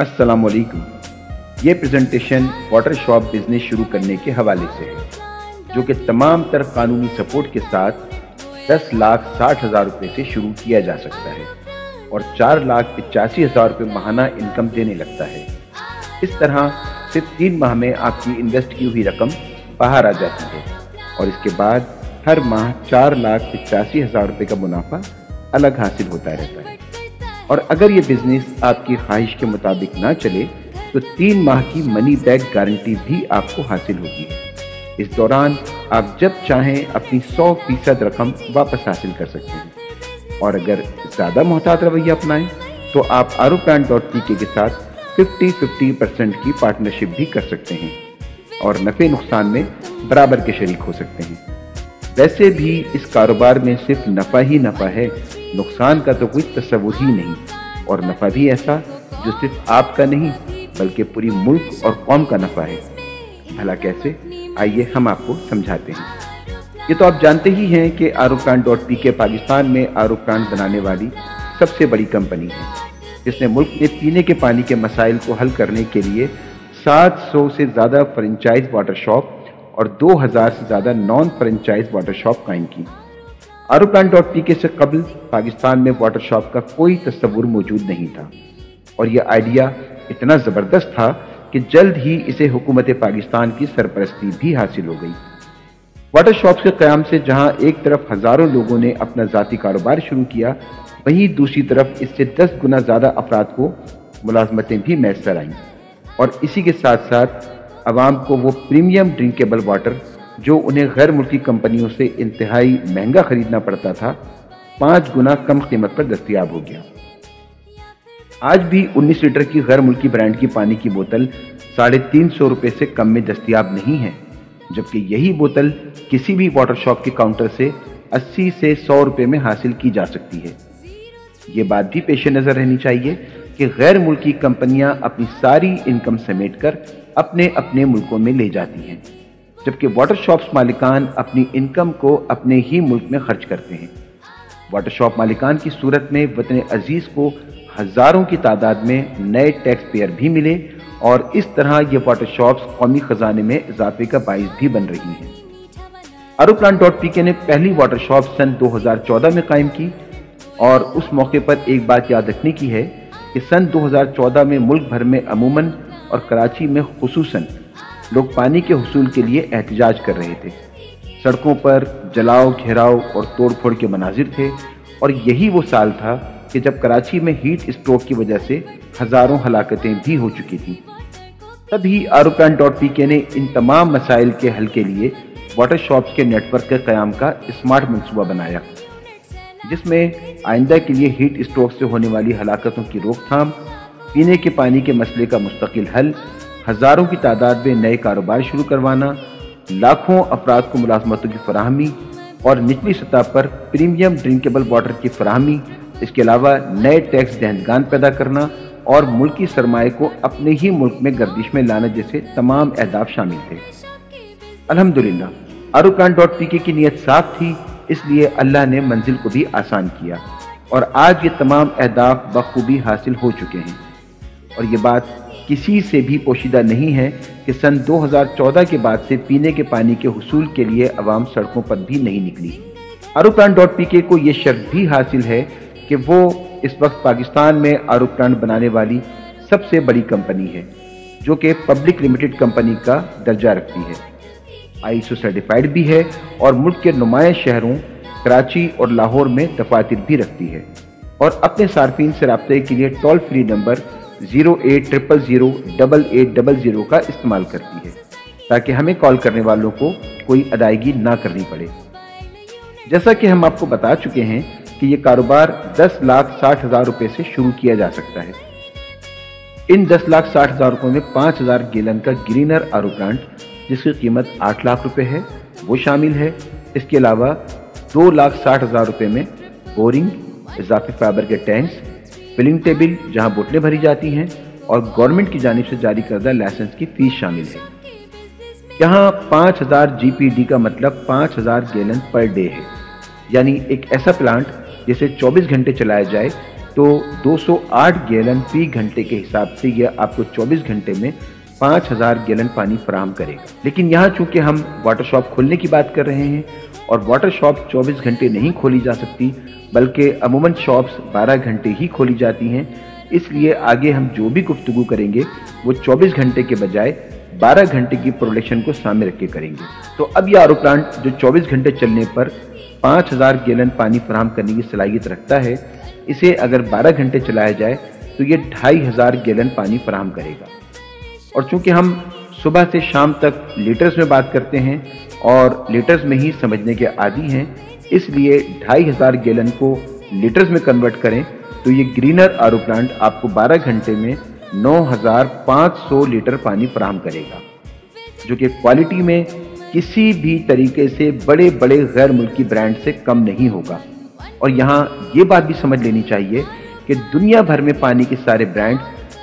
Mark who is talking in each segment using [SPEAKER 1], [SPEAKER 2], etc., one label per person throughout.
[SPEAKER 1] असलकुम ये presentation water shop business शुरू करने के हवाले से है, जो कि तमाम तर कानूनी सपोर्ट के साथ 10 लाख साठ हज़ार रुपये से शुरू किया जा सकता है और चार लाख पचासी हज़ार रुपये महाना इनकम देने लगता है। इस तरह सिर्फ़ तीन माह में आपकी इन्वेस्ट की हुई रकम बाहर आ जाती है और इसके बाद हर माह चार लाख पचासी हज़ार रुपये का मुनाफा अलग हासिल होता रहता है। और अगर ये बिज़नेस आपकी ख्वाहिश के मुताबिक ना चले तो तीन माह की मनी बैक गारंटी भी आपको हासिल होगी। इस दौरान आप जब चाहें अपनी 100 फ़ीसद रकम वापस हासिल कर सकते हैं। और अगर ज़्यादा मोहतात रवैया अपनाएँ तो आप आरो डॉट टी के साथ 50-50 परसेंट की पार्टनरशिप भी कर सकते हैं। और नफ़े नुकसान में बराबर के शरीक हो सकते हैं। वैसे भी इस कारोबार में सिर्फ़ नफ़ा ही नफ़ा है नुकसान का तो कोई तस्वुर ही नहीं, और नफ़ा भी ऐसा जो सिर्फ़ आपका नहीं, बल्कि पूरी मुल्क और कौम का नफ़ा है। भला कैसे? आइए हम आपको समझाते हैं। ये तो आप जानते ही हैं कि आर प्लांट डॉट पी के पाकिस्तान में आर प्लांट बनाने वाली सबसे बड़ी कंपनी है। जिसने मुल्क में पीने के पानी के मसाइल को हल करने के लिए 700 से ज़्यादा फ्रेंचाइज वाटर शॉप और 2000 से ज़्यादा नॉन फ्रेंचाइज वाटर शॉप कायम की। आरो डॉट पी के से कबल पाकिस्तान में वाटर शॉप का कोई तस्वुर मौजूद नहीं था। और यह आइडिया इतना ज़बरदस्त था कि जल्द ही इसे हुकूमत पाकिस्तान की सरपरस्ती भी हासिल हो गई। वाटर शॉप्स के क्याम से जहाँ एक तरफ़ हज़ारों लोगों ने अपना ज़ाती कारोबार शुरू किया, वहीं दूसरी तरफ़ इससे दस गुना ज़्यादा अफराद को मुलाजमतें भी मैसर आईं। और इसी के साथ साथ आवाम को वो प्रीमियम ड्रिंकेबल वाटर जो उन्हें गैर मुल्की कंपनियों से इंतहाई महँगा खरीदना पड़ता था, पाँच गुना कम कीमत पर दस्तियाब हो गया। आज भी 19 लीटर की गैर मुल्की ब्रांड की पानी की बोतल साढ़े तीन सौ रुपये से कम में दस्तियाब नहीं है, जबकि यही बोतल किसी भी वाटर शॉप के काउंटर से 80 से 100 रुपये में हासिल की जा सकती है। ये बात भी पेश नज़र रहनी चाहिए कि गैर मुल्की कंपनियाँ अपनी सारी इनकम समेट कर अपने अपने मुल्कों में ले जाती हैं। जबकि वाटर शॉप्स मालिकान अपनी इनकम को अपने ही मुल्क में खर्च करते हैं। वाटर शॉप मालिकान की सूरत में वतन अज़ीज़ को हज़ारों की तादाद में नए टैक्स पेयर भी मिले और इस तरह ये वाटर शॉप्स कौमी ख़जाने में इजाफे का बायस भी बन रही हैं। अरुप्लान डॉट पी के ने पहली वाटर शॉप सन 2014 में कायम की और उस मौके पर एक बात याद रखने की है कि सन 2014 में मुल्क भर में अमूमन और कराची में खसूस लोग पानी के हसूल के लिए एहतजाज कर रहे थे। सड़कों पर जलाओ घेराव और तोड़ फोड़ के मनाजिर थे और यही वो साल था कि जब कराची में हीट स्ट्रोक की वजह से हज़ारों हलाकतें भी हो चुकी थीं। तभी आरोप्लान डॉट पी के ने इन तमाम मसाइल के हल के लिए वाटर शॉप्स के नेटवर्क के क्याम का स्मार्ट मनसूबा बनाया, जिसमें आइंदा के लिए हीट स्ट्रोक से होने वाली हलाकतों की रोकथाम, पीने के पानी के मसले का मुस्तकिल हल हज़ारों की तादाद में नए कारोबार शुरू करवाना, लाखों अफराद को मुलाजमतों की फराहमी और निचली सतह पर प्रीमियम ड्रिंकेबल वाटर की फराहमी, इसके अलावा नए टैक्स दहनगान पैदा करना और मुल्की सरमाए को अपने ही मुल्क में गर्दिश में लाना जैसे तमाम अहदाफ शामिल थे। अलहमदिल्ला अरुकान डॉट पी के की नीयत साफ़ थी, इसलिए अल्लाह ने मंजिल को भी आसान किया और आज ये तमाम अहदाफ बखूबी हासिल हो चुके हैं। और ये बात किसी से भी पोशीदा नहीं है कि सन 2014 के बाद से पीने के पानी के हसूल के लिए अवाम सड़कों पर भी नहीं निकली। आरोप्लान डॉट पी के को ये शर्त भी हासिल है कि वो इस वक्त पाकिस्तान में आरोप्लान बनाने वाली सबसे बड़ी कंपनी है, जो कि पब्लिक लिमिटेड कंपनी का दर्जा रखती है। आई सर्टिफाइड भी है और मुल्क के नुमाया शहरों, कराची और लाहौर में दफातर भी रखती है और अपने सार्फिन से रबते के लिए toll free number zero eight triple zero double eight double zero का इस्तेमाल करती है, ताकि हमें कॉल करने वालों को कोई अदायगी ना करनी पड़े। जैसा कि हम आपको बता चुके हैं कि ये कारोबार 10 लाख साठ हज़ार रुपये से शुरू किया जा सकता है। इन 10 लाख साठ हज़ार रुपये में पाँच हज़ार गेलन का ग्रीनर आरो प्लांट, जिसकी कीमत आठ लाख रुपए है, वो शामिल है। इसके अलावा दो लाख साठ हज़ार रुपये में बोरिंग, इजाफी फाइबर के टैंक्स फिलिंग टेबल, जहाँ बोतलें भरी जाती हैं, और गवर्नमेंट की जानब से जारी करदा लाइसेंस की फ़ीस शामिल है। यहाँ 5000 जीपीडी का मतलब 5000 गैलन पर डे है। यानी एक ऐसा प्लांट जिसे 24 घंटे चलाया जाए तो 208 गैलन फ़ी घंटे के हिसाब से यह आपको 24 घंटे में 5000 गैलन पानी फराहम करेगा। लेकिन यहाँ चूँकि हम वाटर शॉप खोलने की बात कर रहे हैं और वाटर शॉप 24 घंटे नहीं खोली जा सकती, बल्कि अमूमन शॉप्स 12 घंटे ही खोली जाती हैं। इसलिए आगे हम जो भी गुफ्तु करेंगे, वो 24 घंटे के बजाय 12 घंटे की प्रोडक्शन को सामने रख के करेंगे। तो अब यह आरो प्लांट जो 24 घंटे चलने पर 5000 गैलन पानी फराम करने की सलाहियत रखता है, इसे अगर 12 घंटे चलाया जाए तो ये ढाई हज़ार गैलन पानी फराम करेगा। और चूँकि हम सुबह से शाम तक लीटर्स में बात करते हैं और लीटर्स में ही समझने के आदि हैं इसलिए ढाई हज़ार गैलन को लीटर्स में कन्वर्ट करें तो ये ग्रीनर आरो प्लांट आपको 12 घंटे में 9,500 लीटर पानी फराहम करेगा जो कि क्वालिटी में किसी भी तरीके से बड़े बड़े गैर मुल्की ब्रांड से कम नहीं होगा। और यहाँ ये बात भी समझ लेनी चाहिए कि दुनिया भर में पानी के सारे ब्रांड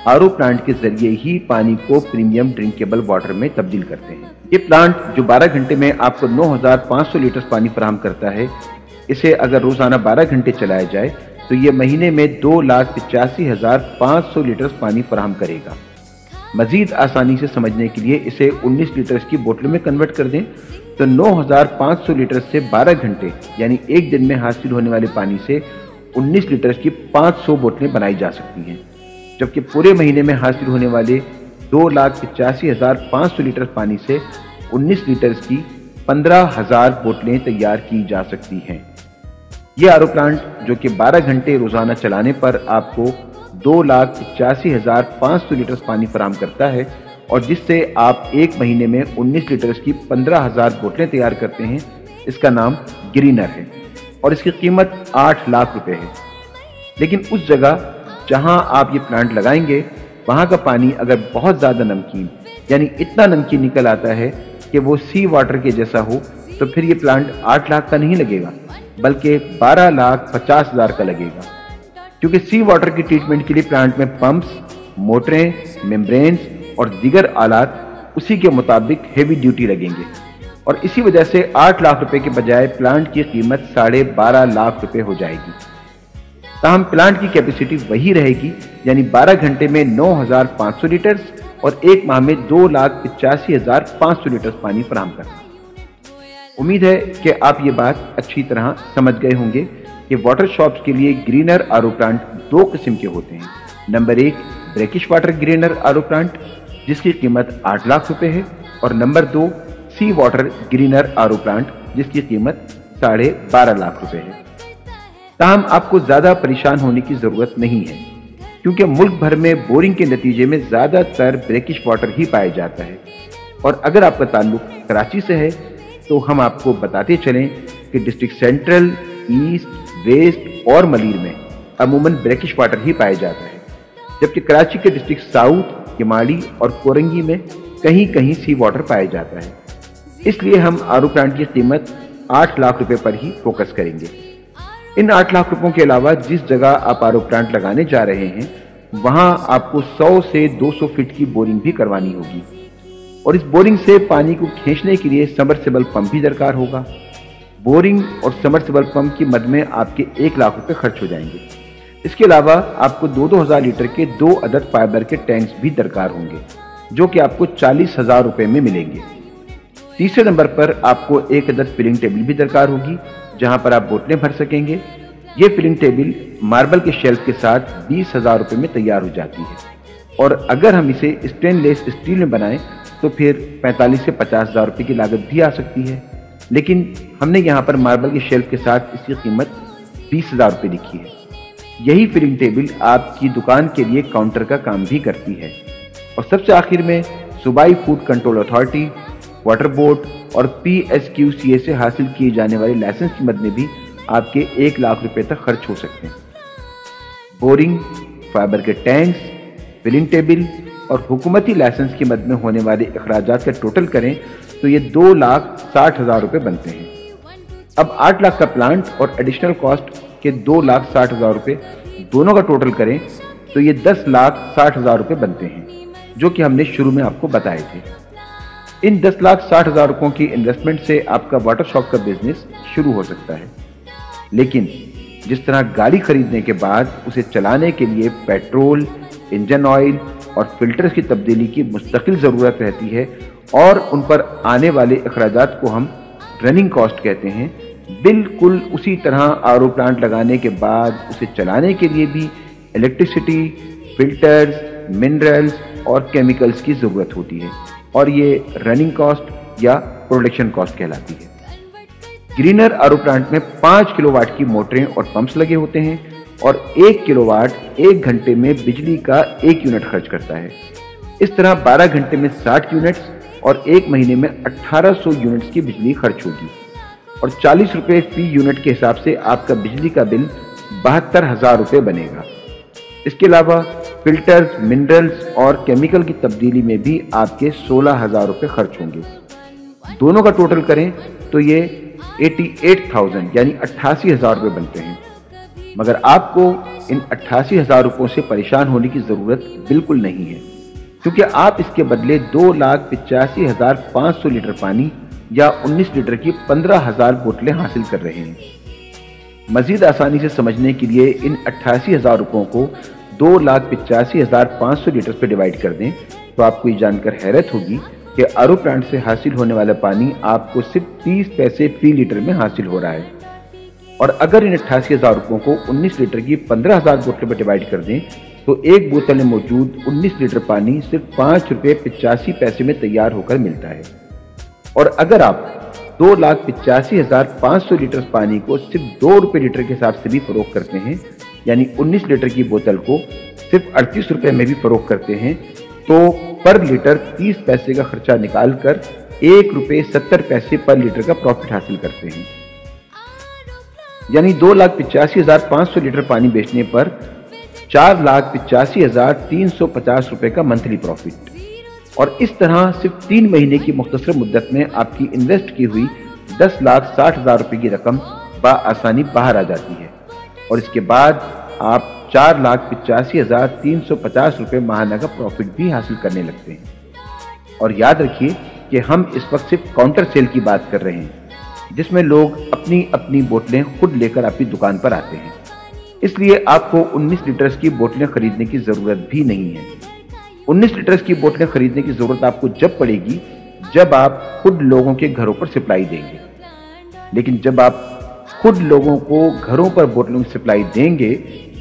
[SPEAKER 1] आर प्लांट के ज़रिए ही पानी को प्रीमियम ड्रिंकेबल वाटर में तब्दील करते हैं। ये प्लांट जो 12 घंटे में आपको 9,500 लीटर पानी फराम करता है इसे अगर रोज़ाना 12 घंटे चलाया जाए तो ये महीने में दो लाख पिचासी हज़ार पाँच सौ लीटर पानी फराहम करेगा। मजीद आसानी से समझने के लिए इसे 19 लीटर की बोतलों में कन्वर्ट कर दें तो 9,500 लीटर से 12 घंटे यानी एक दिन में हासिल होने वाले पानी से 19 लीटर की 500 बोतलें बनाई जा सकती हैं। जबकि पूरे महीने में हासिल होने वाले दो लाख पिचासी हज़ार पाँच सौ लीटर पानी से 19 लीटर की पंद्रह हज़ार बोतलें तैयार की जा सकती हैं। ये आरो प्लांट, जो कि 12 घंटे रोज़ाना चलाने पर आपको दो लाख पचासी हज़ार पाँच सौ लीटर पानी फराम करता है और जिससे आप एक महीने में 19 लीटर की पंद्रह हज़ार बोतलें तैयार करते हैं। इसका नाम ग्रीनर है और इसकी कीमत आठ लाख रुपए है। लेकिन उस जगह जहाँ आप ये प्लांट लगाएँगे वहाँ का पानी अगर बहुत ज़्यादा नमकीन, यानी इतना नमकीन निकल आता है कि वो सी वाटर के जैसा हो तो फिर ये प्लांट आठ लाख का नहीं लगेगा, बल्कि बारह लाख पचास हज़ार का लगेगा। क्योंकि सी वाटर की ट्रीटमेंट के लिए प्लांट में पंप्स मोटरें मेम्ब्रेन्स और दीगर आलात, उसी के मुताबिक हेवी ड्यूटी लगेंगे। और इसी वजह से आठ लाख रुपए के बजाय प्लांट की कीमत साढ़े बारह लाख रुपए हो जाएगी। ताहम प्लांट की कैपेसिटी वही रहेगी यानी 12 घंटे में 9,500 लीटर और एक माह में दो लाख पिचासी हज़ार पाँच सौ लीटर पानी फराम करना उम्मीद है कि आप ये बात अच्छी तरह समझ गए होंगे कि वाटर शॉप्स के लिए ग्रीनर आरो प्लांट दो किस्म के होते हैं। नंबर एक brackish water greener RO plant जिसकी कीमत आठ लाख रुपए है। और नंबर दो sea water greener RO plant जिसकी कीमत साढ़े बारह लाख रुपए है। ताहम आपको ज़्यादा परेशान होने की ज़रूरत नहीं है, क्योंकि मुल्क भर में बोरिंग के नतीजे में ज़्यादातर ब्रेकिश वाटर ही पाया जाता है। और अगर आपका ताल्लुक कराची से है तो हम आपको बताते चलें कि डिस्ट्रिक्ट सेंट्रल ईस्ट वेस्ट और मलिर में अमूमन ब्रेकिश वाटर ही पाया जाता है। जबकि कराची के डिस्ट्रिक्ट साउथ किमाड़ी और कोरंगी में कहीं कहीं सी वाटर पाया जाता है। इसलिए हम आरू प्लांट की कीमत आठ लाख रुपए पर ही फोकस करेंगे। इन आठ लाख रुपयों के अलावा जिस जगह आप आरो प्लांट लगाने जा रहे हैं, वहाँ आपको 100 से 200 फीट की बोरिंग भी करवानी होगी। और इस बोरिंग से पानी को खींचने के लिए समरसेबल पंप भी दरकार होगा। बोरिंग और समरसेबल पंप की मद में आपके एक लाख रुपए खर्च हो जाएँगे। इसके अलावा आपको दो दो हज़ार लीटर के दो अदद फाइबर के टैंक्स भी दरकार होंगे, जो कि आपको चालीस हज़ार रुपए में मिलेंगे। तीसरे नंबर पर आपको एक अदद फिलिंग टेबल भी दरकार होगी जहाँ पर आप बोतलें भर सकेंगे। ये फिलिंग टेबल मार्बल के शेल्फ के साथ बीस हज़ार रुपये में तैयार हो जाती है। और अगर हम इसे स्टेनलेस स्टील में बनाएँ तो फिर 45 से पचास हज़ार रुपये की लागत भी आ सकती है। लेकिन हमने यहाँ पर मार्बल के शेल्फ के साथ इसकी कीमत बीस हज़ार रुपये लिखी है। यही फिलिंग टेबल आपकी दुकान के लिए काउंटर का काम भी करती है। और सबसे आखिर में सुबाई food control authority water board और P S Q C A से हासिल किए जाने वाले लाइसेंस की मद में भी आपके एक लाख रुपए तक खर्च हो सकते हैं। बोरिंग फाइबर के टैंक्स फिलिंग टेबल और हुकूमती लाइसेंस की मद में होने वाले अखराज का टोटल करें तो ये दो लाख साठ हज़ार रुपये बनते हैं। अब आठ लाख का प्लांट और एडिशनल कॉस्ट के दो लाख साठ हज़ार रुपये दोनों का टोटल करें तो ये दस लाख साठ हज़ार रुपये बनते हैं, जो कि हमने शुरू में आपको बताए थे। इन दस लाख साठ हज़ार रुपयों की इन्वेस्टमेंट से आपका वाटर शॉप का बिज़नेस शुरू हो सकता है। लेकिन जिस तरह गाड़ी खरीदने के बाद उसे चलाने के लिए पेट्रोल, इंजन ऑयल और फिल्टर्स की तब्दीली की मुस्तकिल ज़रूरत रहती है और उन पर आने वाले अखराज को हम रनिंग कॉस्ट कहते हैं, बिल्कुल उसी तरह आरओ प्लांट लगाने के बाद उसे चलाने के लिए भी इलेक्ट्रिसिटी फिल्टर्स मिनरल्स और केमिकल्स की ज़रूरत होती है। और ये रनिंग कॉस्ट या प्रोडक्शन कॉस्ट कहलाती है। ग्रीनर आर प्लांट में पाँच किलोवाट की मोटरें और पंप्स लगे होते हैं और एक किलोवाट एक घंटे में बिजली का एक यूनिट खर्च करता है। इस तरह 12 घंटे में 60 यूनिट्स और एक महीने में 1800 यूनिट्स की बिजली खर्च होगी। और चालीस रुपए फ़ी यूनिट के हिसाब से आपका बिजली का बिल बहत्तर हज़ार रुपये बनेगा। इसके अलावा फिल्टर्स मिनरल्स और केमिकल की तब्दीली में भी आपके सोलह हज़ार रुपये खर्च होंगे। दोनों का टोटल करें तो ये 88,000 यानी अट्ठासी हज़ार रुपये बनते हैं। मगर आपको इन अट्ठासी हज़ार रुपयों से परेशान होने की ज़रूरत बिल्कुल नहीं है क्योंकि आप इसके बदले दो लाख पिचासी हज़ार पाँच सौ लीटर पानी या उन्नीस लीटर की पंद्रह हज़ार बोतलें हासिल कर रहे हैं। मजीद आसानी से समझने के लिए इन अट्ठासी हज़ार रुपयों को दो लाख पिचासी हज़ार पाँच सौ लीटर पर डिवाइड कर दें तो आपको ये जानकर हैरत होगी कि आरो प्लांट से हासिल होने वाला पानी आपको सिर्फ़ तीस पैसे फ़ी लीटर में हासिल हो रहा है। और अगर इन अट्ठासी हज़ार रुपयों को उन्नीस लीटर की पंद्रह हज़ार बोतलों में डिवाइड कर दें तो एक बोतल में मौजूद 19 लीटर पानी सिर्फ़ पाँच रुपये पिचासी पैसे में तैयार होकर मिलता है। और अगर आप दो लाख पिचासी हज़ार पाँच सौ लीटर पानी को सिर्फ़ दो रुपये लीटर के हिसाब से भी फरोख करते हैं यानी 19 लीटर की बोतल को सिर्फ़ अड़तीस रुपये में भी फरोख करते हैं तो पर लीटर 30 पैसे का खर्चा निकाल कर एक रुपये सत्तर पैसे पर लीटर का प्रॉफिट हासिल करते हैं। यानी दो लाख पिचासी हज़ार पाँच सौ लीटर पानी बेचने पर चार लाख पिचासी हज़ार तीन सौ पचास रुपए का मंथली प्रॉफिट। और इस तरह सिर्फ़ तीन महीने की मुख्तर मुद्दत में आपकी इन्वेस्ट की हुई दस लाख साठ हज़ार रुपए की रकम आसानी बाहर आ जाती है। और इसके बाद आप चार लाख पिचासी हज़ार तीन सौ पचास रुपये माहाना का प्रॉफिट भी हासिल करने लगते हैं। और याद रखिए कि हम इस वक्त सिर्फ़ काउंटर सेल की बात कर रहे हैं, जिसमें लोग अपनी अपनी बोतलें खुद लेकर आपकी दुकान पर आते हैं। इसलिए आपको 19 लीटर्स की बोतलें खरीदने की ज़रूरत भी नहीं है। 19 लीटर्स की बोतलें खरीदने की ज़रूरत आपको जब पड़ेगी, जब आप खुद लोगों के घरों पर सप्लाई देंगे। लेकिन जब आप खुद लोगों को घरों पर बोतलों की सप्लाई देंगे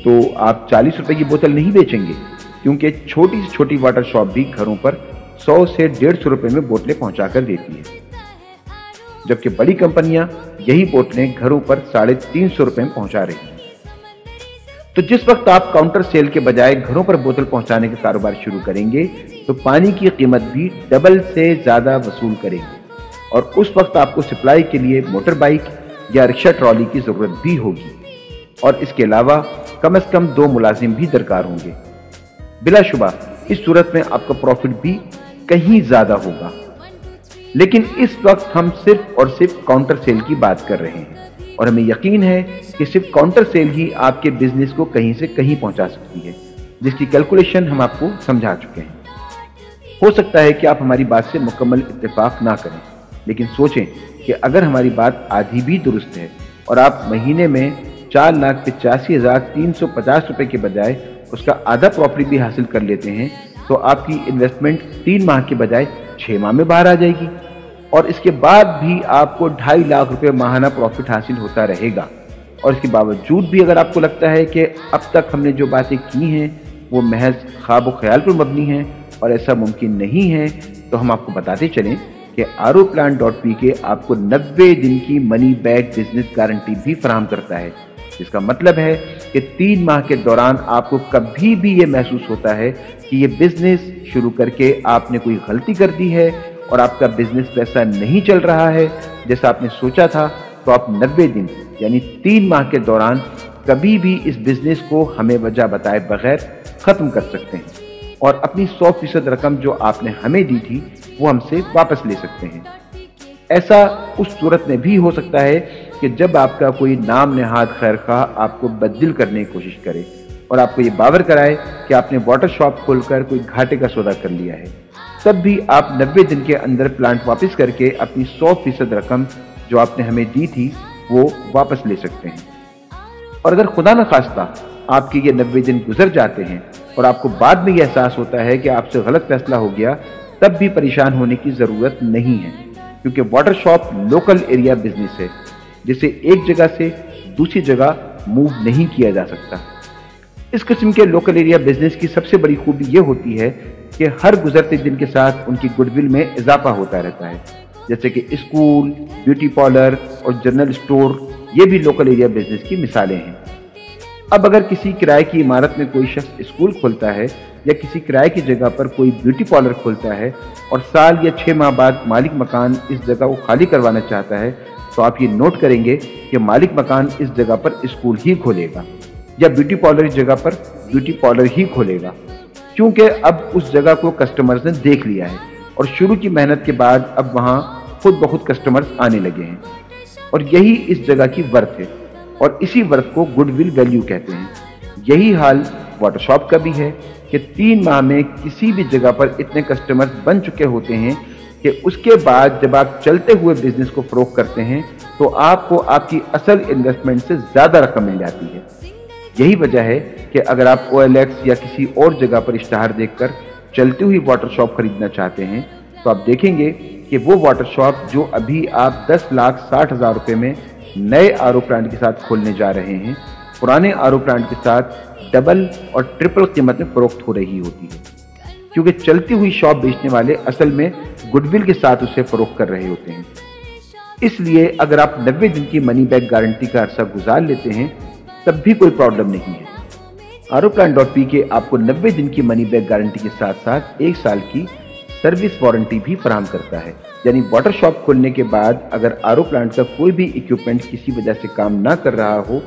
[SPEAKER 1] तो आप चालीस रुपए की बोतल नहीं बेचेंगे, क्योंकि छोटी से छोटी वाटर शॉप भी घरों पर सौ से डेढ़ सौ रुपए में बोतलें पहुँचा कर देती है। जबकि बड़ी कंपनियाँ यही बोतलें घरों पर साढ़े तीन सौ रुपए में पहुँचा रही हैं। तो जिस वक्त आप काउंटर सेल के बजाय घरों पर बोतल पहुँचाने का कारोबार शुरू करेंगे तो पानी की कीमत भी डबल से ज़्यादा वसूल करेंगे। और उस वक्त आपको सप्लाई के लिए मोटर बाइक या रिक्शा ट्रॉली की ज़रूरत भी होगी। और इसके अलावा कम से कम दो मुलाजिम भी दरकार होंगे। बिलाशुबा, इस सूरत में आपका प्रॉफिट भी कहीं ज़्यादा होगा। लेकिन इस वक्त हम सिर्फ़ और सिर्फ़ काउंटर सेल की बात कर रहे हैं। और हमें यकीन है कि सिर्फ़ काउंटर सेल ही आपके बिज़नेस को कहीं से कहीं पहुँचा सकती है, जिसकी कैलकुलेशन हम आपको समझा चुके हैं। हो सकता है कि आप हमारी बात से मुकम्मल इत्तेफाक ना करें, लेकिन सोचें कि अगर हमारी बात आधी भी दुरुस्त है और आप महीने में चार लाख पिचासी हज़ार तीन सौ पचास रुपए के बजाय उसका आधा प्रॉफिट भी हासिल कर लेते हैं तो आपकी इन्वेस्टमेंट तीन माह के बजाय छह माह में बाहर आ जाएगी। और इसके बाद भी आपको ढाई लाख रुपए माहाना प्रॉफिट हासिल होता रहेगा। और इसके बावजूद भी अगर आपको लगता है कि अब तक हमने जो बातें की हैं, वो महज ख्वाब ख्याल पर मबनी हैं और ऐसा मुमकिन नहीं है तो हम आपको बताते चलें कि आर प्लान डॉट पी के आपको 90 दिन की मनी बैक बिज़नेस गारंटी भी फराम करता है। इसका मतलब है कि तीन माह के दौरान आपको कभी भी ये महसूस होता है कि ये बिज़नेस शुरू करके आपने कोई गलती कर दी है और आपका बिज़नेस वैसा नहीं चल रहा है, जैसा आपने सोचा था तो आप 90 दिन, यानी तीन माह के दौरान कभी भी इस बिज़नेस को हमें वजह बताए बगैर खत्म कर सकते हैं। और अपनी 100 फ़ीसद रकम जो आपने हमें दी थी, वो हमसे वापस ले सकते हैं। ऐसा उस सूरत में भी हो सकता है कि जब आपका कोई नाम नहाद खैर खा आपको बददिल करने की कोशिश करे और आपको ये बावर कराए कि आपने वाटर शॉप खोलकर कोई घाटे का सौदा कर लिया है, तब भी आप 90 दिन के अंदर प्लांट वापस करके अपनी 100 फ़ीसद रकम जो आपने हमें दी थी, वो वापस ले सकते हैं। और अगर खुदा न खास्ता आपके ये नब्बे दिन गुजर जाते हैं और आपको बाद में यह एहसास होता है कि आपसे गलत फैसला हो गया, तब भी परेशान होने की ज़रूरत नहीं है, क्योंकि water shop local area business है, जिसे एक जगह से दूसरी जगह मूव नहीं किया जा सकता। इस किस्म के लोकल एरिया बिज़नेस की सबसे बड़ी खूबी यह होती है कि हर गुजरते दिन के साथ उनकी गुडविल में इजाफा होता रहता है। जैसे कि स्कूल ब्यूटी पार्लर और जनरल स्टोर ये भी लोकल एरिया बिज़नेस की मिसालें हैं। अब अगर किसी किराए की इमारत में कोई शख्स स्कूल खोलता है या किसी किराए की जगह पर कोई ब्यूटी पार्लर खोलता है और साल या छः माह बाद मालिक मकान इस जगह को खाली करवाना चाहता है तो आप ये नोट करेंगे कि मालिक मकान इस जगह पर स्कूल ही खोलेगा या ब्यूटी पार्लर की जगह पर ब्यूटी पार्लर ही खोलेगा। क्योंकि अब उस जगह को कस्टमर्स ने देख लिया है और शुरू की मेहनत के बाद अब वहाँ खुद बहुत कस्टमर्स आने लगे हैं। और यही इस जगह की वर्थ है। और इसी वर्क को गुडविल वैल्यू कहते हैं। यही हाल वाटर शॉप का भी है कि तीन माह में किसी भी जगह पर इतने कस्टमर्स बन चुके होते हैं कि उसके बाद जब आप चलते हुए बिज़नेस को फरोख करते हैं तो आपको आपकी असल इन्वेस्टमेंट से ज़्यादा रकम मिल जाती है। यही वजह है कि अगर आप ओ या किसी और जगह पर इश्तहार देखकर चलती हुई वाटर शॉप खरीदना चाहते हैं तो आप देखेंगे कि वो वाटर शॉप जो अभी आप 10 लाख साठ हज़ार रुपये में नए आर प्लांट के साथ खोलने जा रहे हैं। पुराने आर प्लांट के साथ डबल और ट्रिपल कीमत में फरोख्त हो रही होती है, क्योंकि चलती हुई शॉप बेचने वाले असल में गुडविल के साथ उसे फरोख कर रहे होते हैं। इसलिए अगर आप 90 दिन की मनी बैक गारंटी का अरसा गुजार लेते हैं, तब भी कोई प्रॉब्लम नहीं है। आरो प्लान डॉट पी के आपको 90 दिन की मनी बैक गारंटी के साथ साथ एक साल की सर्विस वारंटी भी फराम करता है। यानी वाटर शॉप खोलने के बाद अगर आर प्लांट का कोई भी इक्विपमेंट किसी वजह से काम ना कर रहा हो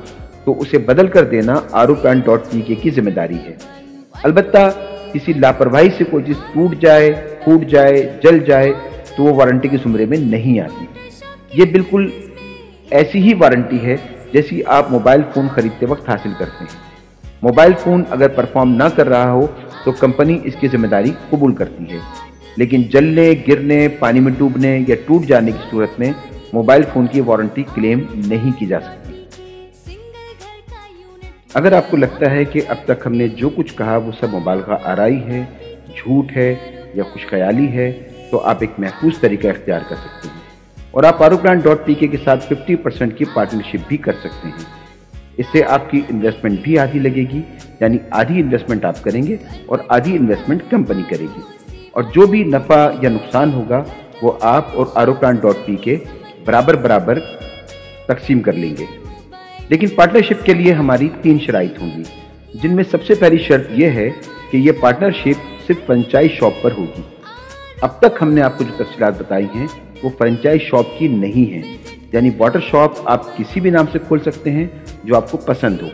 [SPEAKER 1] तो उसे बदल कर देना आर प्लांट डॉट पी के की ज़िम्मेदारी है। अलबत्ता किसी लापरवाही से कोई चीज़ टूट जाए, फूट जाए, जल जाए तो वो वारंटी के जुमरे में नहीं आती। ये बिल्कुल ऐसी ही वारंटी है जैसी आप मोबाइल फ़ोन खरीदते वक्त हासिल करते हैं। मोबाइल फ़ोन अगर परफॉर्म ना कर रहा हो तो कंपनी इसकी ज़िम्मेदारी कबूल करती है। लेकिन जलने, गिरने, पानी में डूबने या टूट जाने की सूरत में मोबाइल फ़ोन की वारंटी क्लेम नहीं की जा सकती। अगर आपको लगता है कि अब तक हमने जो कुछ कहा, वो सब मोबाइल का आरई है, झूठ है या कुछ ख्याली है तो आप एक महफूज तरीका इख्तियार कर सकते हैं। और आप आरोप्लान डॉट पी के साथ 50 परसेंट की पार्टनरशिप भी कर सकते हैं। इससे आपकी इन्वेस्टमेंट भी आधी लगेगी, यानी आधी इन्वेस्टमेंट आप करेंगे और आधी इन्वेस्टमेंट कंपनी करेगी। और जो भी नफ़ा या नुकसान होगा, वो आप और आरोप्लान डॉट पी के बराबर बराबर तकसीम कर लेंगे। लेकिन पार्टनरशिप के लिए हमारी तीन शराइ होंगी, जिनमें सबसे पहली शर्त यह है कि यह पार्टनरशिप सिर्फ़ फ्रेंचाइज शॉप पर होगी। अब तक हमने आपको जो तफसीत बताई हैं, वो फ्रेंचाइज शॉप की नहीं है। यानी वाटर शॉप आप किसी भी नाम से खोल सकते हैं जो आपको पसंद हो,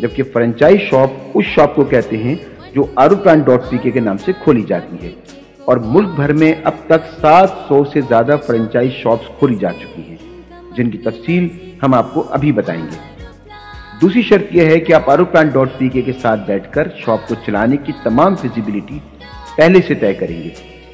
[SPEAKER 1] जबकि फ्रेंचाइज शॉप उस शॉप को कहते हैं जो आरू प्लान डॉट पी के नाम से खोली जाती है। और मुल्क भर में अब तक 700 से ज़्यादा फ्रेंचाइज शॉप्स खोली जा चुकी हैं, जिनकी तफसील हम आपको अभी बताएँगे। दूसरी शर्त यह है कि आप आरो प्लान डॉट पी के साथ बैठकर शॉप को चलाने की तमाम फिजिबिलिटी पहले से तय करेंगे।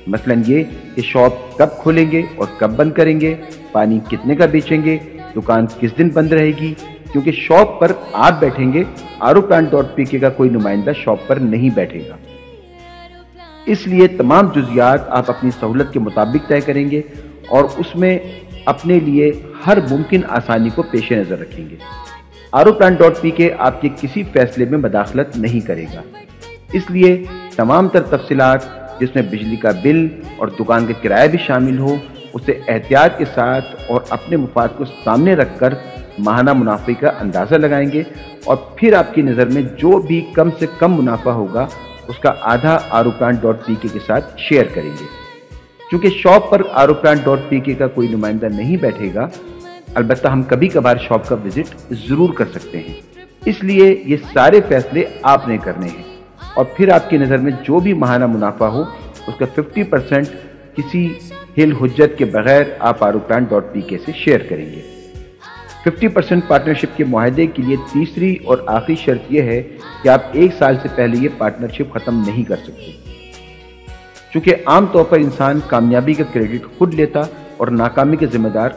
[SPEAKER 1] मसलन ये कि शॉप कब खोलेंगे और कब बंद करेंगे, पानी कितने का बेचेंगे, दुकान किस दिन बंद रहेगी, क्योंकि शॉप पर आप बैठेंगे आरो प्लान डॉट पी का कोई नुमाइंदा शॉप पर नहीं बैठेगा। इसलिए तमाम जुजियात आप अपनी सहूलत के मुताबिक तय करेंगे और उसमें अपने लिए हर मुमकिन आसानी को पेश नज़र रखेंगे। आर प्लान डॉट पी के आपके किसी फैसले में मदाखलत नहीं करेगा। इसलिए तमाम तर तफसीत जिसमें बिजली का बिल और दुकान का किराया भी शामिल हो, उसे एहतियात के साथ और अपने मुफाद को सामने रखकर माहाना मुनाफे का अंदाज़ा लगाएँगे और फिर आपकी नज़र में जो भी कम से कम मुनाफा होगा उसका आधा आरो प्लांट डॉट पी के साथ शेयर करेंगे। क्योंकि शॉप पर आरो प्लांट डॉट पी के का कोई नुमाइंदा नहीं बैठेगा, अलबत्ता हम कभी कभार शॉप का विज़िट ज़रूर कर सकते हैं। इसलिए ये सारे फैसले आपने करने हैं। और फिर आपकी नज़र में जो भी महाना मुनाफा हो, उसका 50 परसेंट किसी हिल हजत के बगैर आप आरो प्लांट डॉट पी के से शेयर करेंगे। 50 परसेंट पार्टनरशिप के माहदे के लिए तीसरी और आखिरी शर्त यह है कि आप एक साल से पहले ये पार्टनरशिप ख़त्म नहीं कर सकते। चूँकि आमतौर पर इंसान कामयाबी का क्रेडिट खुद लेता और नाकामी के जिम्मेदार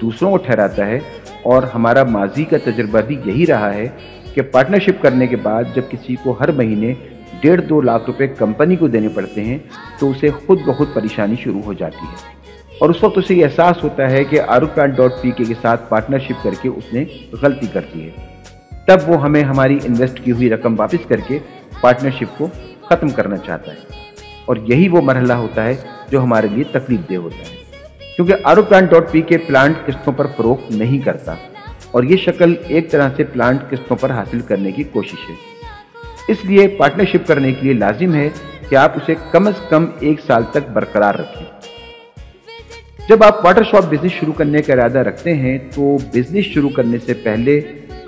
[SPEAKER 1] दूसरों को ठहराता है और हमारा माजी का तजर्बा भी यही रहा है कि पार्टनरशिप करने के बाद जब किसी को हर महीने डेढ़ दो लाख रुपए कंपनी को देने पड़ते हैं तो उसे खुद ब खुद परेशानी शुरू हो जाती है। और उस वक्त उसे एहसास होता है कि आरू प्लांट डॉट पी के साथ पार्टनरशिप करके उसने गलती कर दी है। तब वो हमें हमारी इन्वेस्ट की हुई रकम वापस करके पार्टनरशिप को ख़त्म करना चाहता है। और यही वो मरहला होता है जो हमारे लिए तकलीफ़ दे होता है। क्योंकि RO plant dot P K plant किस्तों पर फरोख नहीं करता और ये शक्ल एक तरह से प्लांट किस्तों पर हासिल करने की कोशिश है। इसलिए पार्टनरशिप करने के लिए लाजिम है कि आप उसे कम अज कम एक साल तक बरकरार रखें। जब आप वाटर शॉप बिज़नेस शुरू करने का इरादा रखते हैं तो बिज़नेस शुरू करने से पहले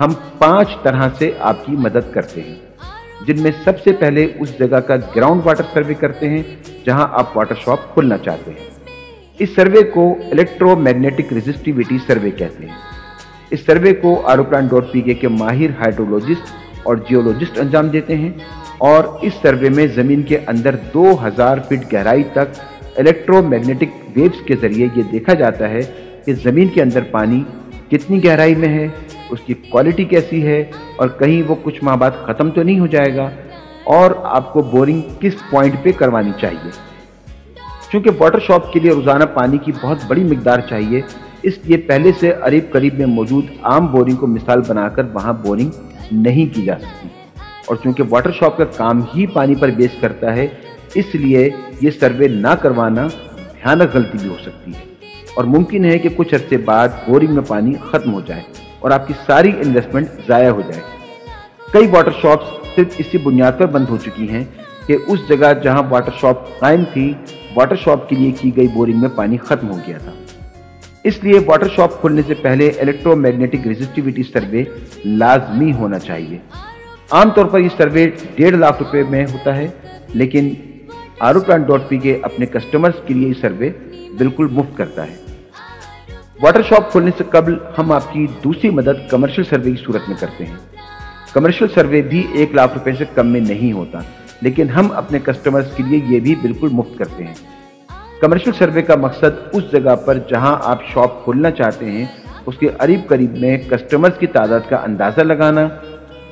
[SPEAKER 1] हम पाँच तरह से आपकी मदद करते हैं। जिनमें सबसे पहले उस जगह का ग्राउंड वाटर सर्वे करते हैं, जहाँ आप वाटर शॉप खोलना चाहते हैं। इस सर्वे को इलेक्ट्रोमैग्नेटिक रेजिस्टिविटी सर्वे कहते हैं। इस सर्वे को आरोप्लान डॉट पीके के माहिर हाइड्रोलॉजिस्ट और जियोलॉजिस्ट अंजाम देते हैं और इस सर्वे में ज़मीन के अंदर 2000 फीट गहराई तक इलेक्ट्रोमैग्नेटिक वेव्स के ज़रिए ये देखा जाता है कि ज़मीन के अंदर पानी कितनी गहराई में है, उसकी क्वालिटी कैसी है और कहीं वो कुछ माह बाद ख़त्म तो नहीं हो जाएगा और आपको बोरिंग किस पॉइंट पे करवानी चाहिए। क्योंकि वाटर शॉप के लिए रोज़ाना पानी की बहुत बड़ी मकदार चाहिए, इसलिए पहले से अरीब करीब में मौजूद आम बोरिंग को मिसाल बनाकर वहाँ बोरिंग नहीं की जा सकती। और चूँकि वाटर शॉप का काम ही पानी पर बेस करता है इसलिए ये सर्वे ना करवाना भयानक गलती भी हो सकती है। और मुमकिन है कि कुछ अर्से बाद बोरिंग में पानी खत्म हो जाए और आपकी सारी इन्वेस्टमेंट ज़ाया हो जाए। कई वाटर शॉप्स सिर्फ़ इसी बुनियाद पर बंद हो चुकी हैं कि उस जगह जहाँ वाटर शॉप कायम थी वाटर शॉप के लिए की गई बोरिंग में पानी खत्म हो गया था। इसलिए वाटर शॉप खोलने से पहले इलेक्ट्रोमैग्नेटिक रेजिस्टिविटी सर्वे लाजमी होना चाहिए। आमतौर पर यह सर्वे डेढ़ लाख रुपए में होता है, लेकिन आरो प्लांट डॉट पी के अपने कस्टमर्स के लिए सर्वे बिल्कुल मुफ़्त करता है। वाटर शॉप खोलने से कबल हम आपकी दूसरी मदद कमर्शियल सर्वे की सूरत में करते हैं। कमर्शियल सर्वे भी एक लाख रुपए से कम में नहीं होता, लेकिन हम अपने कस्टमर्स के लिए ये भी बिल्कुल मुफ़्त करते हैं। कमर्शियल सर्वे का मकसद उस जगह पर जहाँ आप शॉप खोलना चाहते हैं, उसके करीब करीब में कस्टमर्स की तादाद का अंदाज़ा लगाना,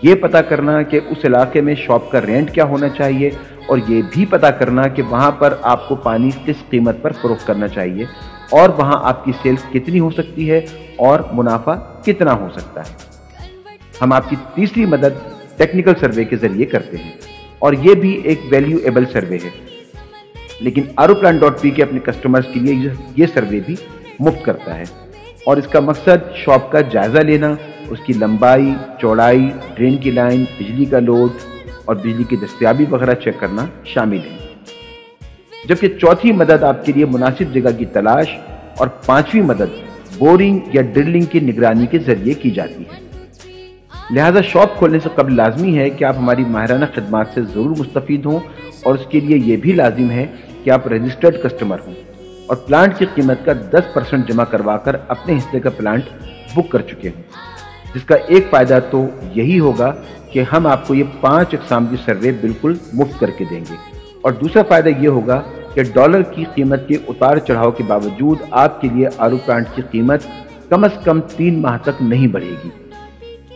[SPEAKER 1] ये पता करना कि उस इलाके में शॉप का रेंट क्या होना चाहिए और ये भी पता करना कि वहाँ पर आपको पानी किस कीमत पर फ़रोख्त करना चाहिए और वहाँ आपकी सेल्स कितनी हो सकती है और मुनाफा कितना हो सकता है। हम आपकी तीसरी मदद टेक्निकल सर्वे के ज़रिए करते हैं और ये भी एक वैल्यूएबल सर्वे है। लेकिन आरोप्लान डॉट पी के अपने कस्टमर्स के लिए ये सर्वे भी मुफ़्त करता है और इसका मकसद शॉप का जायज़ा लेना, उसकी लंबाई, चौड़ाई ड्रेन की लाइन बिजली का लोड और बिजली की दस्तियाबी वगैरह चेक करना शामिल है। जबकि चौथी मदद आपके लिए मुनासिब जगह की तलाश और पांचवी मदद बोरिंग या ड्रिलिंग की निगरानी के ज़रिए की जाती है। लिहाजा शॉप खोलने से कबल लाजमी है कि आप हमारी माहराना खदमात से ज़रूर मुस्तफ़ हों और उसके लिए यह भी लाजिम है कि आप रजिस्टर्ड कस्टमर हों और प्लांट की कीमत का 10 परसेंट जमा करवाकर अपने हिस्से का प्लांट बुक कर चुके हों। जिसका एक फ़ायदा तो यही होगा कि हम आपको ये पाँच अकसाम की सर्वे बिल्कुल मुफ़्त करके देंगे। और दूसरा फ़ायदा ये होगा कि डॉलर की कीमत के उतार चढ़ाव के बावजूद आपके लिए आलू प्लांट की कीमत कम अज़ कम तीन माह तक नहीं बढ़ेगी।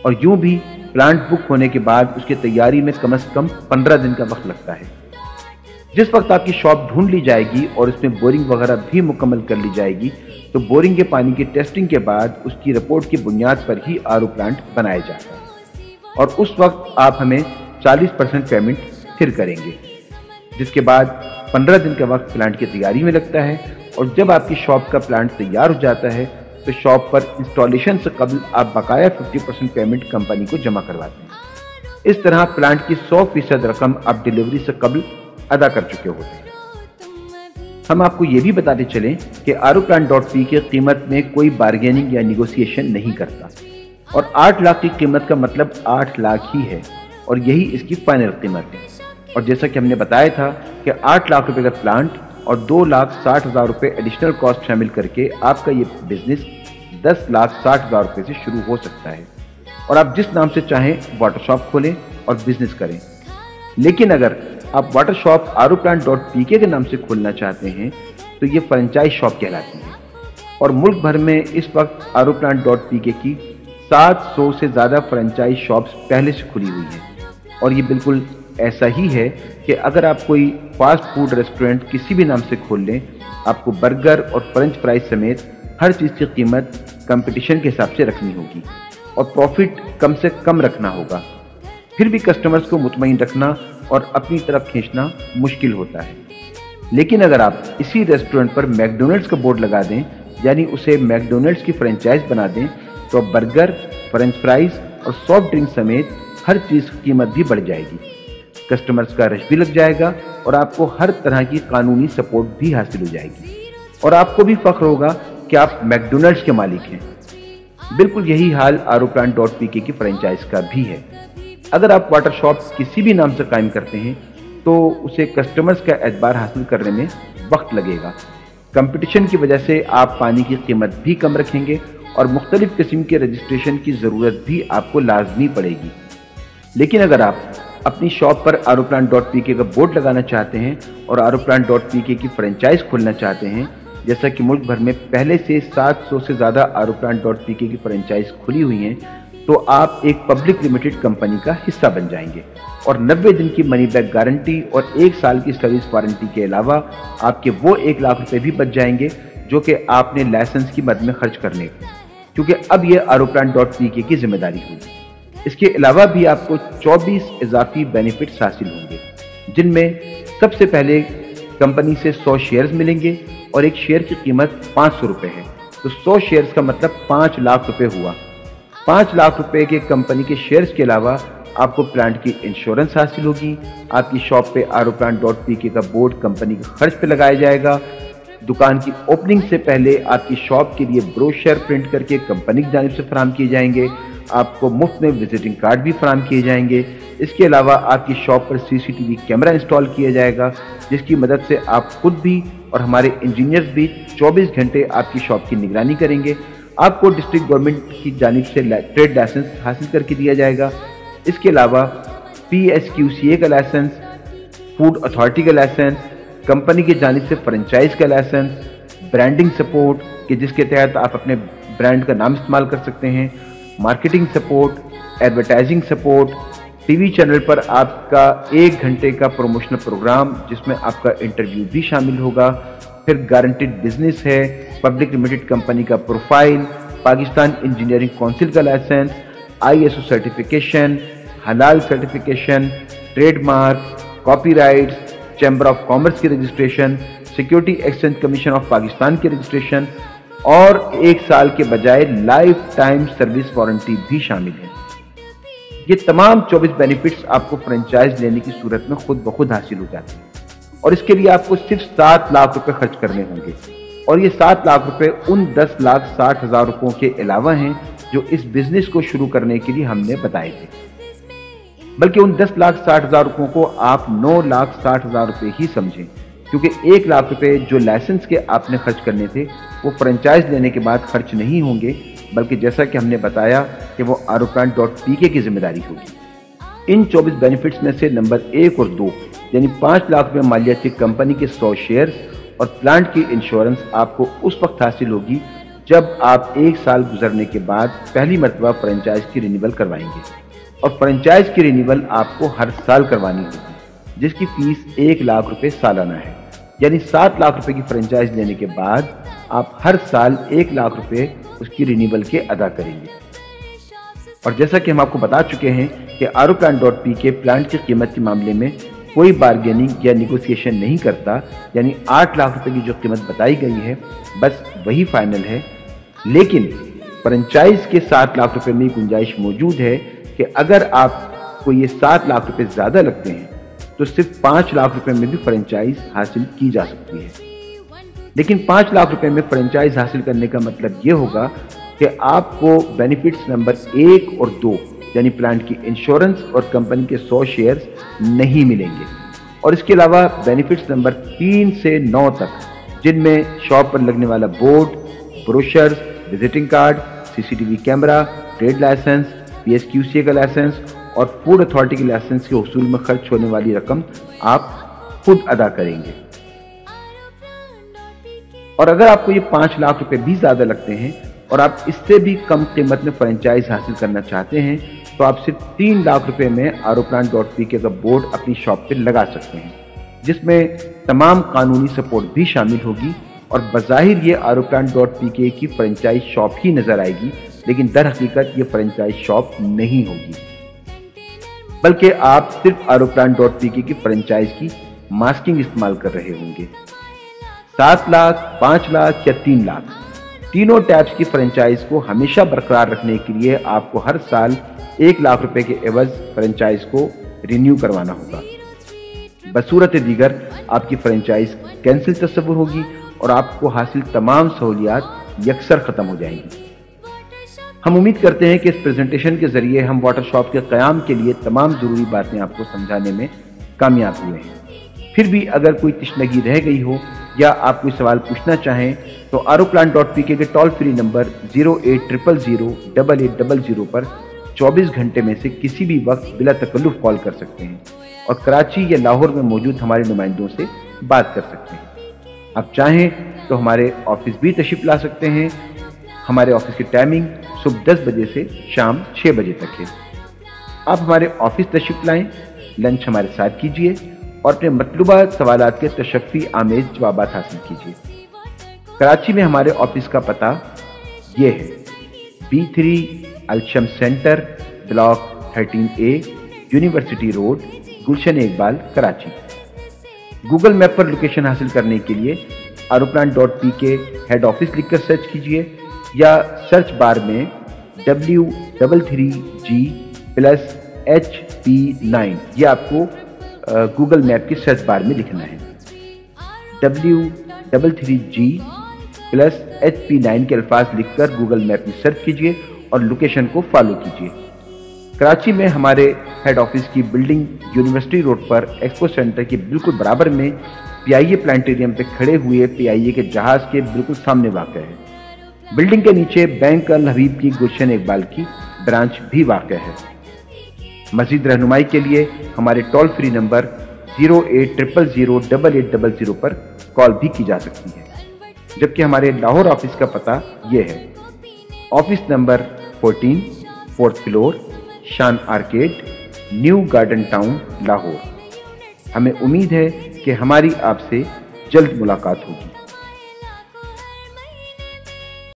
[SPEAKER 1] और यूँ भी प्लांट बुक होने के बाद उसकी तैयारी में कम अज़ कम पंद्रह दिन का वक्त लगता है। जिस वक्त आपकी शॉप ढूंढ ली जाएगी और उसमें बोरिंग वगैरह भी मुकम्मल कर ली जाएगी तो बोरिंग के पानी की टेस्टिंग के बाद उसकी रिपोर्ट की बुनियाद पर ही आरओ प्लांट बनाया जाता है। और उस वक्त आप हमें 40 परसेंट पेमेंट फिर करेंगे, जिसके बाद 15 दिन का वक्त प्लांट की तैयारी में लगता है और जब आपकी शॉप का प्लांट तैयार हो जाता है तो शॉप पर इंस्टॉलेशन से कबल आप बकाया 50 परसेंट पेमेंट कंपनी को जमा करवाते हैं। इस तरह प्लांट की 100 फ़ीसद रकम आप डिलीवरी से कबल अदा कर चुके होते हैं। हम आपको ये भी बताते चलें कि आर प्लांट डॉट पी की कीमत में कोई बार्गेनिंग या निगोसिएशन नहीं करता। और आठ लाख की कीमत का मतलब आठ लाख ही है, और यही इसकी फाइनल कीमत है। और जैसा कि हमने बताया था कि आठ लाख रुपए का प्लांट और दो लाख साठ हज़ार रुपये एडिशनल कॉस्ट शामिल करके आपका ये बिज़नेस दस लाख साठ हज़ार रुपये से शुरू हो सकता है। और आप जिस नाम से चाहें वाटर शॉप खोलें और बिज़नेस करें। लेकिन अगर आप water shop RO plant dot P K नाम से खोलना चाहते हैं तो ये फ्रेंचाइज शॉप कहलाती है। और मुल्क भर में इस वक्त आरो प्लांट डॉट पी के की 700 से ज़्यादा फ्रेंचाइज शॉप्स पहले से खुली हुई हैं। और ये बिल्कुल ऐसा ही है कि अगर आप कोई फास्ट फ़ूड रेस्टोरेंट किसी भी नाम से खोल लें, आपको बर्गर और फ्रेंच फ्राइज समेत हर चीज़ की कीमत कंपटीशन के हिसाब से रखनी होगी और प्रॉफिट कम से कम रखना होगा। फिर भी कस्टमर्स को मुतमिन रखना और अपनी तरफ़ खींचना मुश्किल होता है। लेकिन अगर आप इसी रेस्टोरेंट पर मैकडोनल्ड्स का बोर्ड लगा दें, यानी उसे मैकडोनल्ड्स की फ्रेंचाइज बना दें तो बर्गर, फ्रेंच फ्राइज और सॉफ्ट ड्रिंक समेत हर चीज़ की कीमत भी बढ़ जाएगी। कस्टमर्स का रश भी लग जाएगा और आपको हर तरह की कानूनी सपोर्ट भी हासिल हो जाएगी। और आपको भी फख्र होगा कि आप मैकडोनल्ड्स के मालिक हैं। बिल्कुल यही हाल आरो डॉट पी की फ्रेंचाइज का भी है। अगर आप वाटर शॉप किसी भी नाम से कायम करते हैं तो उसे कस्टमर्स का एतबार हासिल करने में वक्त लगेगा। कंपटीशन की वजह से आप पानी की कीमत भी कम रखेंगे और मुख्तलिफ़ किस्म के रजिस्ट्रेशन की ज़रूरत भी आपको लाजमी पड़ेगी। लेकिन अगर आप अपनी शॉप पर आरो प्लांट डॉट पी के का बोर्ड लगाना चाहते हैं और आरो प्लांट डॉट पी के की फ्रेंचाइज खोलना चाहते हैं, जैसा कि मुल्क भर में पहले से 700 से ज़्यादा आरो प्लांट डॉट पी के की फ्रेंचाइज खुली हुई हैं तो आप एक पब्लिक लिमिटेड कंपनी का हिस्सा बन जाएँगे। और 90 दिन की मनी बैक गारंटी और एक साल की सर्विस वारंटी के अलावा आपके वो एक लाख रुपए भी बच जाएँगे, जो कि आपने लाइसेंस की मद में खर्च करने क्योंकि अब ये आरोप्लान डॉट पी के की ज़िम्मेदारी होगी इसके अलावा भी आपको 24 इजाफी बेनिफिट्स हासिल होंगे, जिनमें सबसे पहले कंपनी से 100 शेयर्स मिलेंगे और एक शेयर की कीमत पाँच सौ रुपये है। तो 100 शेयर्स का मतलब पाँच लाख रुपए हुआ। पाँच लाख रुपए के कंपनी के शेयर्स के अलावा आपको प्लांट की इंश्योरेंस हासिल होगी। आपकी शॉप पे आरो प्लांट डॉट पी के का बोर्ड कंपनी के खर्च पे लगाया जाएगा। दुकान की ओपनिंग से पहले आपकी शॉप के लिए ब्रोशर प्रिंट करके कंपनी की जानब से फराम किए जाएँगे। आपको मुफ़्त में विजिटिंग कार्ड भी फराम किए जाएँगे। इसके अलावा आपकी शॉप पर सीसीटीवी कैमरा इंस्टॉल किया जाएगा, जिसकी मदद से आप खुद भी और हमारे इंजीनियर्स भी 24 घंटे आपकी शॉप की निगरानी करेंगे। आपको डिस्ट्रिक्ट गवर्नमेंट की जानब से ट्रेड लाइसेंस हासिल करके दिया जाएगा। इसके अलावा P S Q C A का लाइसेंस फ़ूड अथॉरिटी का लाइसेंस कंपनी की जानब से फ्रेंचाइज का लाइसेंस ब्रांडिंग सपोर्ट कि जिसके तहत आप अपने ब्रांड का नाम इस्तेमाल कर सकते हैं marketing support advertising support TV channel पर आपका एक घंटे का प्रमोशनल प्रोग्राम जिसमें आपका इंटरव्यू भी शामिल होगा। फिर गारंटेड बिज़नेस है पब्लिक लिमिटेड कंपनी का प्रोफ़ाइल पाकिस्तान इंजीनियरिंग काउंसिल का लाइसेंस आईएसओ सर्टिफिकेशन हलाल certification trademark copyrights chamber of commerce की registration security exchange commission of Pakistan की रजिस्ट्रेशन और एक साल के बजाय लाइफ टाइम सर्विस वारंटी भी शामिल है। ये तमाम 24 बेनिफिट्स आपको फ्रेंचाइज लेने की सूरत में खुद ब खुद हासिल हो जाते हैं। और इसके लिए आपको सिर्फ़ सात लाख रुपए खर्च करने होंगे। और ये सात लाख रुपए उन दस लाख साठ हज़ार रुपयों के अलावा हैं जो इस बिज़नेस को शुरू करने के लिए हमने बताए थे। बल्कि उन दस लाख साठ हज़ार रुपयों को आप नौ लाख साठ हज़ार रुपये ही समझें, क्योंकि एक लाख रुपए जो लाइसेंस के आपने खर्च करने थे, वो फ्रेंचाइज लेने के बाद खर्च नहीं होंगे, बल्कि जैसा कि हमने बताया कि वो आरोप्लान डॉट पी के की ज़िम्मेदारी होगी। इन 24 बेनिफिट्स में से नंबर एक और दो, यानी पाँच लाख रुपये मालियाती कंपनी के सौ शेयर और प्लांट की इंश्योरेंस आपको उस वक्त हासिल होगी जब आप एक साल गुजरने के बाद पहली मरतबा फ्रेंचाइज की रिन्यूअल करवाएँगे। और फ्रेंचाइज की रिन्यूअल आपको हर साल करवानी होगी, जिसकी फ़ीस एक लाख रुपए सालाना है। यानी सात लाख रुपए की फ्रेंचाइज लेने के बाद आप हर साल एक लाख रुपए उसकी रिन्यूअल के अदा करेंगे। और जैसा कि हम आपको बता चुके हैं कि R plan dot P K plant की कीमत के मामले में कोई बार्गेनिंग या निगोसिएशन नहीं करता, यानी आठ लाख रुपए की जो कीमत बताई गई है, बस वही फाइनल है। लेकिन फ्रेंचाइज के सात लाख रुपए में गुंजाइश मौजूद है कि अगर आपको ये सात लाख रुपए ज़्यादा लगते हैं तो सिर्फ़ पाँच लाख रुपए में भी फ्रेंचाइज हासिल की जा सकती है। लेकिन पाँच लाख रुपए में फ्रेंचाइज हासिल करने का मतलब ये होगा कि आपको बेनिफिट्स नंबर एक और दो यानी प्लांट की इंश्योरेंस और कंपनी के सौ शेयर्स नहीं मिलेंगे। और इसके अलावा बेनिफिट्स नंबर तीन से नौ तक, जिनमें शॉप पर लगने वाला board brochures visiting card CCTV camera trade licence PSQC का लाइसेंस और फ़ूड अथॉरिटी के लाइसेंस के उसूल में खर्च होने वाली रकम आप खुद अदा करेंगे। और अगर आपको ये पाँच लाख रुपए भी ज़्यादा लगते हैं और आप इससे भी कम कीमत में फ्रेंचाइज हासिल करना चाहते हैं तो आप सिर्फ़ तीन लाख रुपए में RO plan dot P K board अपनी शॉप पे लगा सकते हैं, जिसमें तमाम कानूनी सपोर्ट भी शामिल होगी और बज़ाहिर ये आरोप्लान डॉट पी के की फ्रेंचाइज शॉप ही नज़र आएगी, लेकिन दर हकीकत ये फ्रेंचाइज शॉप नहीं होगी। बल्कि आप सिर्फ़ आरोप्लान डॉट पी के की फ्रेंचाइज की मास्किंग इस्तेमाल कर रहे होंगे। सात लाख, पाँच लाख या तीन लाख। तीनों टैब्स की फ्रेंचाइज को हमेशा बरकरार रखने के लिए आपको हर साल एक लाख रुपए के एवज फ्रेंचाइज को रिन्यू करवाना होगा। बसूरत दीगर आपकी फ्रेंचाइज कैंसिल तस्वुर होगी और आपको हासिल तमाम सहूलियात यकसर ख़त्म हो जाएँगी। हम उम्मीद करते हैं कि इस प्रेजेंटेशन के ज़रिए हम वाटर शॉप के क्याम के लिए तमाम ज़रूरी बातें आपको समझाने में कामयाब हुए हैं। फिर भी अगर कोई तशनगी रह गई हो या आप कोई सवाल पूछना चाहें तो RO plan dot P K toll free number zero eight triple zero double eight double zero पर 24 घंटे में से किसी भी वक्त बिला तकल्लुफ़ कॉल कर सकते हैं और कराची या लाहौर में मौजूद हमारे नुमाइंदों से बात कर सकते हैं। आप चाहें तो हमारे ऑफ़िस भी तशरीफ़ ला सकते हैं। हमारे ऑफ़िस की टाइमिंग सुबह दस बजे से शाम छः बजे तक है। आप हमारे ऑफ़िस तशरीफ़ लाएँ लंच हमारे साथ कीजिए। और अपने मतलूबा सवाल के तशफ़ी आमेज जवाब हासिल कीजिए। कराची में हमारे ऑफ़िस का पता ये है। B three अलशम centre block thirteen A university road Gulshan Iqbal Karachi Google map पर लोकेशन हासिल करने के लिए RO plan dot P K head office लिखकर सर्च कीजिए या सर्च बार में W double three G plus H P nine ये आपको गूगल मैप की सर्च बार में लिखना है। W double three G plus H P nine के अल्फाज लिखकर गूगल मैप में सर्च कीजिए और लोकेशन को फॉलो कीजिए। कराची में हमारे हेड ऑफ़िस की बिल्डिंग यूनिवर्सिटी रोड पर एक्सपो सेंटर के बिल्कुल बराबर में पीआईए प्लांटेरियम पे खड़े हुए पीआईए के जहाज़ के बिल्कुल सामने वाक़ है। बिल्डिंग के नीचे बैंक अल हबीब की गुलशन इकबाल की ब्रांच भी वाक़ है। मजीद रहनुमाई के लिए हमारे toll free number zero eight triple zero double eight double zero पर कॉल भी की जा सकती है। जबकि हमारे लाहौर ऑफ़िस का पता ये है। Office number 14 fourth floor, Shan arcade, new garden town, Lahore. हमें उम्मीद है कि हमारी आपसे जल्द मुलाकात होगी।